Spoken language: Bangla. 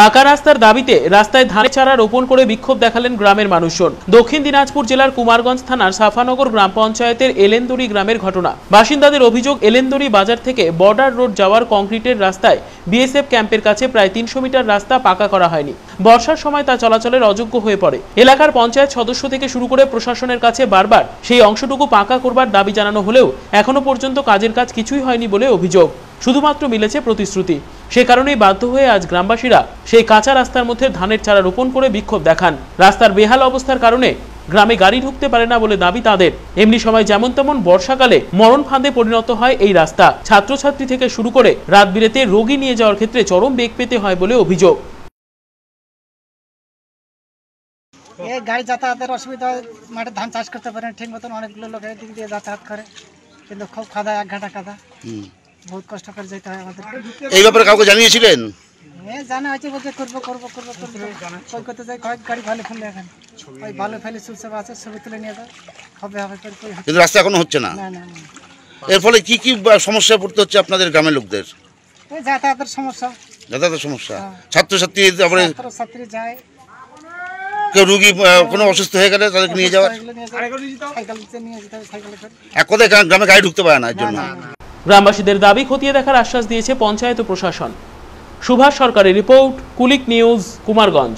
পাকা রাস্তার দাবিতে রাস্তায় ধানের চারা রোপণ করে বিক্ষোভ দেখালেন গ্রামের মানুষজন। দক্ষিণ দিনাজপুর জেলার কুমারগঞ্জ থানার সাফানগর গ্রাম পঞ্চায়েতের এলেন্দুরি গ্রামের ঘটনা। বাসিন্দাদের অভিযোগ, এলেন্দুরি বাজার থেকে বর্ডার রোড যাওয়ার কংক্রিটের রাস্তায় বিএসএফ ক্যাম্পের কাছে প্রায় তিনশো মিটার রাস্তা পাকা করা হয়নি। বর্ষার সময় তা চলাচলের অযোগ্য হয়ে পড়ে। এলাকার পঞ্চায়েত সদস্য থেকে শুরু করে প্রশাসনের কাছে বারবার সেই অংশটুকু পাকা করবার দাবি জানানো হলেও এখনও পর্যন্ত কাজের কাজ কিছুই হয়নি বলে অভিযোগ। শুধুমাত্র মিলেছে প্রতিশ্রুতি। সে কারণেই বাধ্য হয়ে আজ গ্রামবাসীরা সেই কাঁচা রাস্তার মধ্যে ধানের চারা রোপণ করে বিক্ষোভ দেখান। রাস্তার বেহাল অবস্থার কারণে গ্রামে গাড়ি ঢুকতে পারে না বলে দাবি তাদের। এমনি সময় যেমন তেমন বর্ষাকালে মরণ ফাঁদে পরিণত হয় এই রাস্তা। ছাত্রছাত্রী থেকে শুরু করে রাত বিরেতে রোগী নিয়ে যাওয়ার ক্ষেত্রে চরম বেগ পেতে হয় বলে অভিযোগ। এই গাড়ি যাতায়াতের অসুবিধা হয় মাঠে ধান চাষ করতে পারে ঠিক মতন অনেকগুলো লোক এদিক দিয়ে যাতায়াত করে। কিন্তু খুব খাদা এক ঘণ্টা কাদা বহুত কষ্ট করে যেতে হয় আমাদের। এই ব্যাপারে কাউকে জানিয়েছিলেন? এ জানা করব করব করব করব। করতে যাই কয়েক গাড়ি ভালো ফেলে এখন। ওই ভালো ফেলে আছে ছবি তুলে নিয়ে যাও। হবে হবে করে কিন্তু রাস্তা এখনও হচ্ছে না? না না না এর ফলে কি কি সমস্যায় পড়তে হচ্ছে আপনাদের গ্রামের লোকদের? এই যাতায়াতের সমস্যা। যাতায়াতের সমস্যা। ছাত্রছাত্রী তারপরে ছাত্র ছাত্রী যায়। কেউ রুগী কোনো অসুস্থ হয়ে গেলে তাদেরকে নিয়ে যাওয়ার? এক কথায় গ্রামে গাড়ি ঢুকতে পারে না এর জন্য? গ্রামবাসীদের দাবি খতিয়ে দেখার আশ্বাস দিয়েছে পঞ্চায়েত প্রশাসন। সুভাষ সরকারের রিপোর্ট কুলিক নিউজ কুমারগঞ্জ।